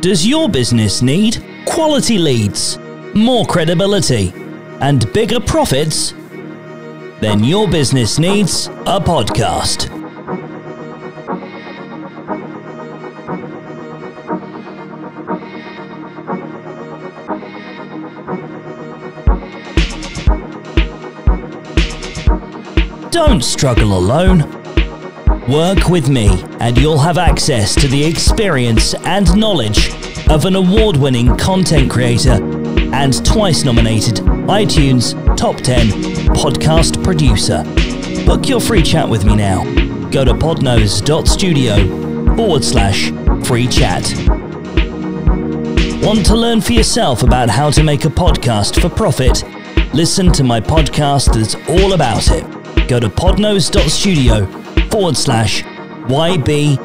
Does your business need quality leads, more credibility, and bigger profits? Then your business needs a podcast. Don't struggle alone. Work with me, and you'll have access to the experience and knowledge of an award winning content creator and twice nominated iTunes Top 10 podcast producer. Book your free chat with me now. Go to podknows.studio forward slash free chat. Want to learn for yourself about how to make a podcast for profit? Listen to my podcast that's all about it. Go to podknows.studio forward slash YBNAP.